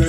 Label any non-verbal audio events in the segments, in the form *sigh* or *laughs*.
Hi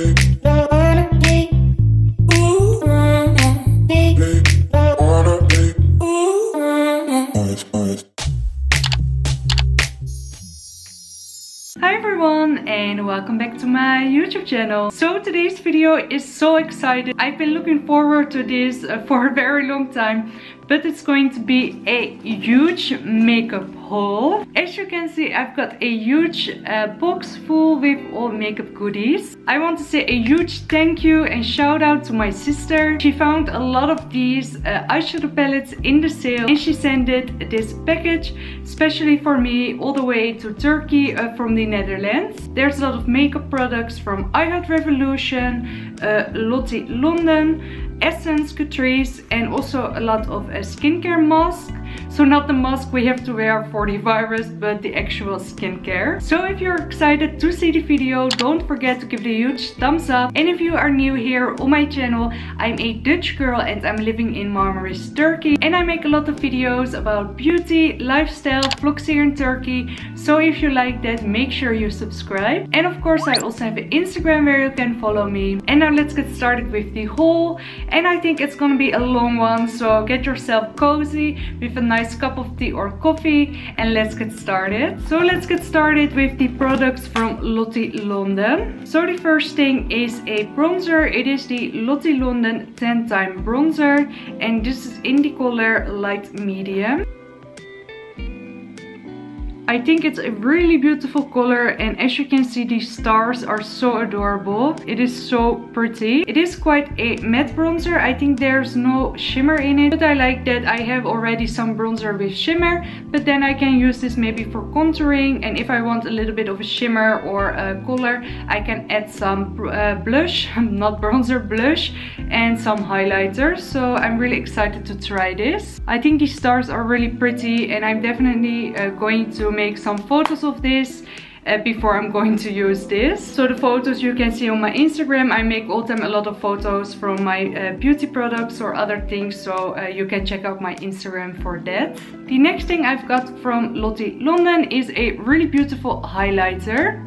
everyone and welcome back to my YouTube channel. So today's video is so exciting. I've been looking forward to this uh, for a very long time but it's going to be a huge makeup haul. As you can see, I've got a huge uh, box full with all makeup goodies. I want to say a huge thank you and shout out to my sister. She found a lot of these uh, eyeshadow palettes in the sale and she sent it this package especially for me all the way to Turkey uh, from the Netherlands. There's a lot of makeup products from I Heart Revolution, uh, Lottie London, Essence, Catrice and also a lot of skincare masks. So not the mask we have to wear for the virus, but the actual skincare. So if you're excited to see the video, don't forget to give it a huge thumbs up. And if you are new here on my channel, I'm a Dutch girl and I'm living in Marmaris, Turkey. And I make a lot of videos about beauty, lifestyle, vlogs here in Turkey. So if you like that, make sure you subscribe. And of course, I also have an Instagram where you can follow me. And now let's get started with the haul. And I think it's gonna be a long one, so get yourself cozy with a nice nice cup of tea or coffee and let's get started. So let's get started with the products from Lottie London. So the first thing is a bronzer. It is the Lottie London Tan time bronzer and this is in the color light medium. I think it's a really beautiful color and as you can see these stars are so adorable. It is so pretty. It is quite a matte bronzer. I think there's no shimmer in it but I like that I have already some bronzer with shimmer but then I can use this maybe for contouring and if I want a little bit of a shimmer or a color I can add some uh, blush, *laughs* not bronzer, blush and some highlighter so I'm really excited to try this. I think these stars are really pretty and I'm definitely uh, going to make some photos of this uh, before I'm going to use this. So the photos you can see on my Instagram, I make all time a lot of photos from my uh, beauty products or other things, so uh, you can check out my Instagram for that. The next thing I've got from Lottie London is a really beautiful highlighter.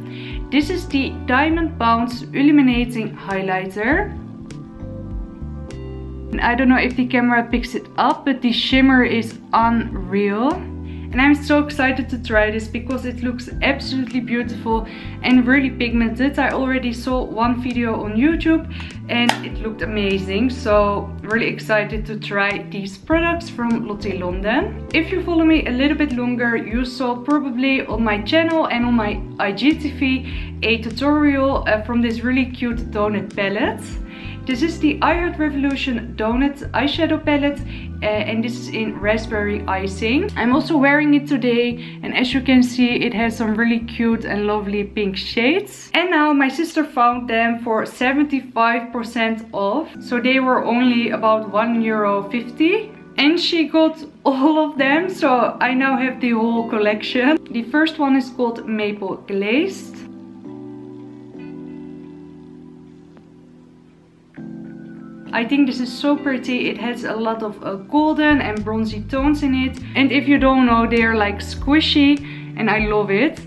This is the Diamond Bounce Illuminating Highlighter. And I don't know if the camera picks it up, but the shimmer is unreal and I'm so excited to try this because it looks absolutely beautiful and really pigmented. I already saw one video on YouTube and it looked amazing so really excited to try these products from Lottie London. If you follow me a little bit longer you saw probably on my channel and on my IGTV a tutorial uh, from this really cute donut palette. This is the I Revolution Donut Eyeshadow Palette uh, and this is in Raspberry Icing. I'm also wearing it today and as you can see it has some really cute and lovely pink shades. And now my sister found them for 75% off. So they were only about 1 euro 50 and she got *laughs* all of them so I now have the whole collection. The first one is called Maple Glazed I think this is so pretty. It has a lot of uh, golden and bronzy tones in it. And if you don't know, they are like squishy and I love it.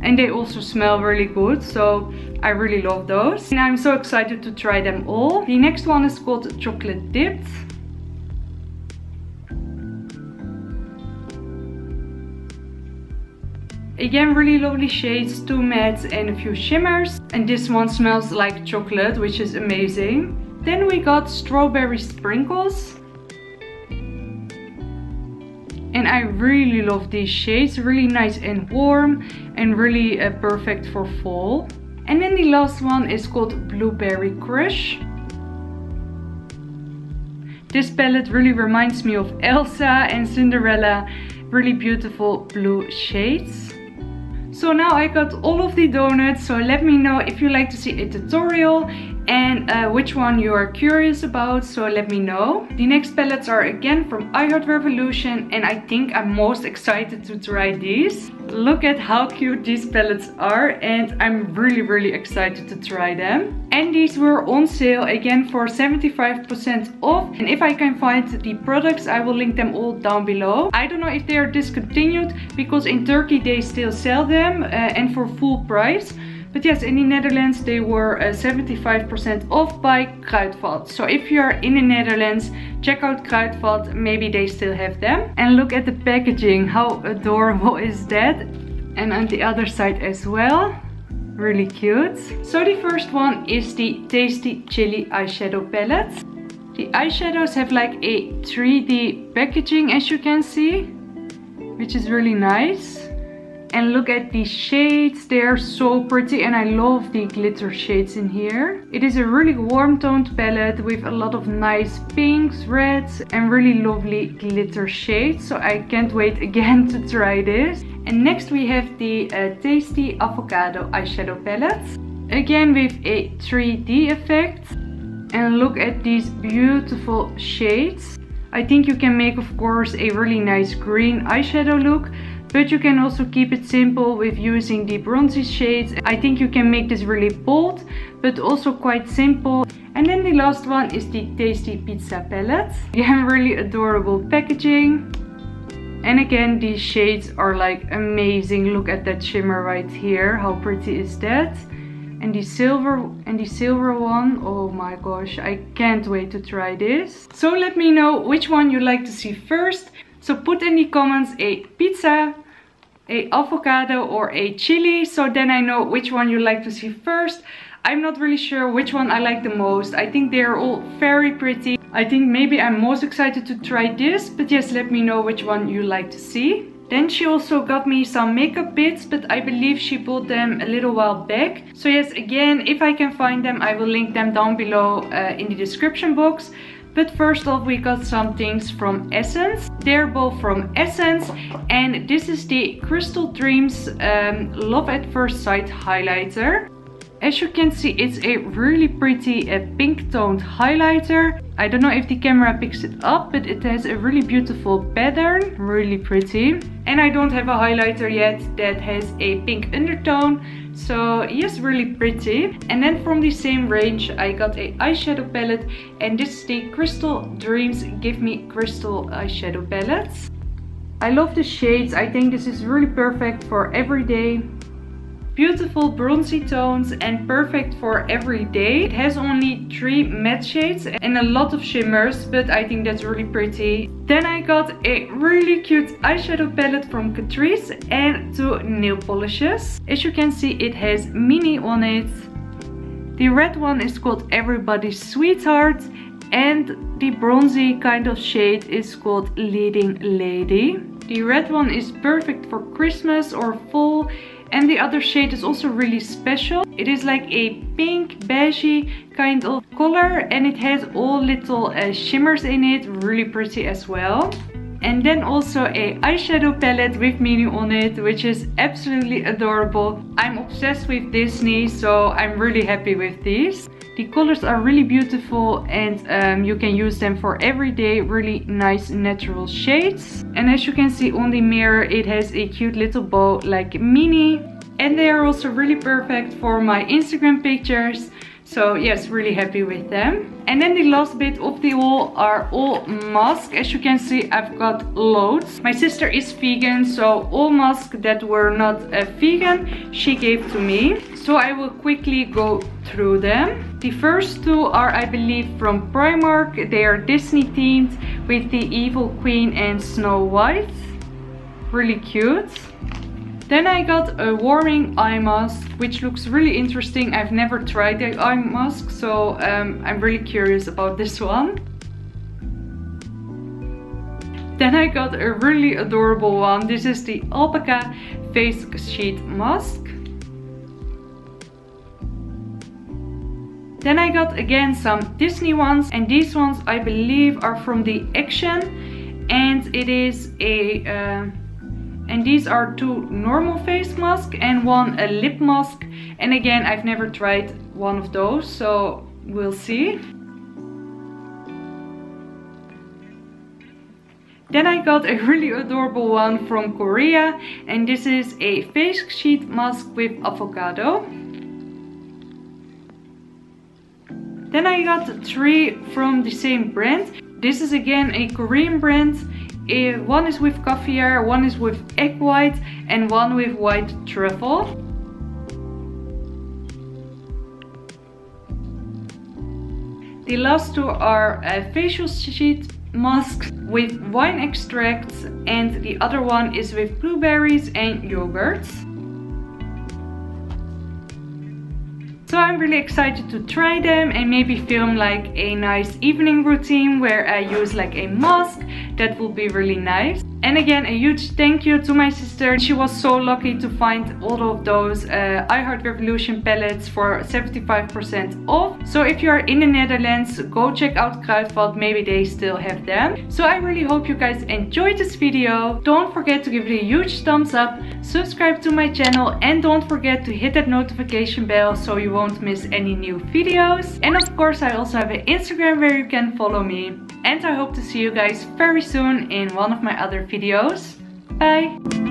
And they also smell really good, so I really love those. And I'm so excited to try them all. The next one is called Chocolate Dipped. Again, really lovely shades, two mattes and a few shimmers. And this one smells like chocolate, which is amazing. Then we got strawberry sprinkles. And I really love these shades, really nice and warm and really uh, perfect for fall. And then the last one is called Blueberry Crush. This palette really reminds me of Elsa and Cinderella, really beautiful blue shades. So now I got all of the donuts, so let me know if you like to see a tutorial and uh, which one you are curious about, so let me know. The next palettes are again from I Heart Revolution and I think I'm most excited to try these. Look at how cute these palettes are and I'm really really excited to try them. And these were on sale again for 75% off and if I can find the products I will link them all down below. I don't know if they are discontinued because in Turkey they still sell them uh, and for full price But yes, in the Netherlands they were 75% uh, off by Kruidvat. So if you're in the Netherlands, check out Kruidvat, maybe they still have them. And look at the packaging, how adorable *laughs* is that? And on the other side as well really cute. So the first one is the Tasty Chili Eyeshadow Palette. The eyeshadows have like a 3D packaging as you can see, which is really nice. And look at these shades, they are so pretty and I love the glitter shades in here. It is a really warm toned palette with a lot of nice pinks, reds and really lovely glitter shades. So I can't wait *laughs* again to try this. And next we have the uh, Tasty Avocado Eyeshadow Palette. Again with a 3D effect. And look at these beautiful shades. I think you can make of course a really nice green eyeshadow look. But you can also keep it simple with using the bronzy shades. I think you can make this really bold, but also quite simple. And then the last one is the Tasty Pizza Palette. *laughs* Again, really adorable packaging. And again, these shades are like amazing. Look at that shimmer right here. How pretty is that? And the silver and the silver one, oh my gosh, I can't wait to try this. So let me know which one you like to see first. So put in the comments a pizza, a avocado or a chili. So then I know which one you like to see first. I'm not really sure which one I like the most. I think they're all very pretty. I think maybe I'm most excited to try this, but yes, let me know which one you like to see. Then she also got me some makeup bits, but I believe she bought them a little while back. So yes, again, if I can find them, I will link them down below uh, in the description box. But first off, we got some things from Essence. They're both from Essence. And this is the Crystal Dreams um, Love at First Sight highlighter. As you can see, it's a really pretty uh, pink toned highlighter. I don't know if the camera picks it up, but it has a really beautiful pattern, really pretty. And I don't have a highlighter yet that has a pink undertone. So yes, really pretty. And then from the same range, I got a eyeshadow palette. And this is the Crystal Dreams Give Me Crystal eyeshadow palette. I love the shades. I think this is really perfect for everyday Beautiful bronzy tones and perfect for every day. It has only three matte shades and a lot of shimmers, but I think that's really pretty. Then I got a really cute eyeshadow palette from Catrice and two nail polishes. As you can see, it has Minnie on it. The red one is called Everybody's Sweetheart and the bronzy kind of shade is called Leading Lady. The red one is perfect for Christmas or fall and the other shade is also really special. It is like a pink, beigey kind of color and it has all little uh, shimmers in it. Really pretty as well. And then also a eyeshadow palette with Minnie on it, which is absolutely adorable. I'm obsessed with Disney, so I'm really happy with these. The colors are really beautiful and um, you can use them for everyday, really nice natural shades. And as you can see on the mirror, it has a cute little bow like Minnie And they are also really perfect for my Instagram pictures. So yes, really happy with them. And then the last bit of the haul are all masks. As you can see, I've got loads. My sister is vegan, so all masks that were not uh, vegan, she gave to me. So I will quickly go through them. The first two are, I believe, from Primark. They are Disney themed with the Evil Queen and Snow White. Really cute. Then I got a warming eye mask, which looks really interesting. I've never tried the eye mask, so um, I'm really curious about this one. Then I got a really adorable one. This is the Alpaca Face Sheet Mask. Then I got again some Disney ones and these ones I believe are from the Action and it is a uh, and these are two normal face masks and one a lip mask and again I've never tried one of those so we'll see Then I got a really adorable one from Korea and this is a face sheet mask with avocado. Then I got three from the same brand. This is again a Korean brand Eh, one is with coffee, one is with egg white and one with white truffle. The last two are a facial sheet masks with wine extracts and the other one is with blueberries and yogurts. So I'm really excited to try them and maybe film like a nice evening routine where I use like a mask that will be really nice. And again, a huge thank you to my sister. She was so lucky to find all of those uh, I Heart Revolution palettes for 75% off. So if you are in the Netherlands, go check out Kruidvat. Maybe they still have them. So I really hope you guys enjoyed this video. Don't forget to give it a huge thumbs up, subscribe to my channel and don't forget to hit that notification bell so you won't miss any new videos. And of course, I also have an Instagram where you can follow me. And I hope to see you guys very soon in one of my other videos. Bye!